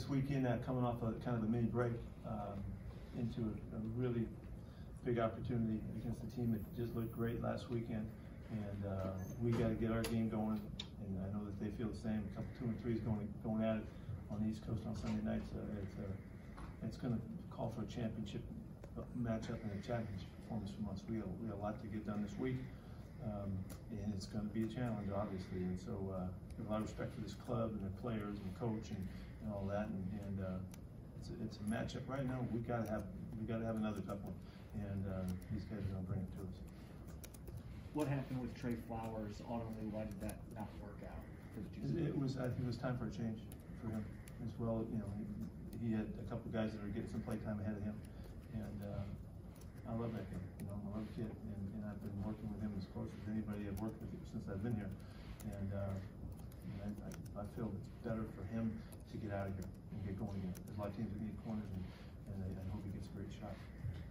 this weekend, uh, coming off a kind of a mini break, um, into a, a really big opportunity against a team that just looked great last weekend. And, uh, we gotta get our game going, and I know that they feel the same, a couple, two and threes going, going at it on the East Coast on Sunday nights. Uh, it's, uh, it's gonna call for a championship matchup and a championship performance from us. We have, we have a lot to get done this week. Um, and it's gonna be a challenge, obviously, and so, uh, we have a lot of respect for this club and their players and coach and, and all that, and, and, uh, it's, a- it's a matchup right now, we gotta have, we gotta have another tough one, and, uh, these guys are gonna bring it to us. What happened with Tre Flowers? Ultimately, why did that not work out for the two? It was, I think it was time for a change for him as well, you know, he, he had a couple guys that are getting some playtime ahead of him, and, uh, I love that kid, you know, I love the kid, and, and I've been working with him as close as anybody I've worked with since I've been here, and, uh, and I, I, feel it's better for him to get out of here and get going again, there's a lot of teams that need corners, and, and I, I hope he gets a great shot.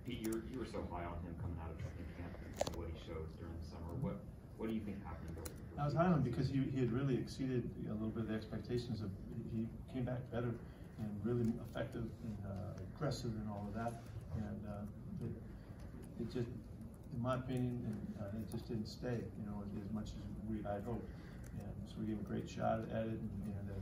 Pete, you were, you were so high on him coming out of training camp and what he showed during the summer. What what do you think happened I was high on him because he, he had really exceeded a little bit of the expectations of, he came back better and really effective and uh, aggressive and all of that. And uh, it, it just, in my opinion, and, uh, it just didn't stay, you know, as much as we, I'd hoped. And so we gave him a great shot at it and uh,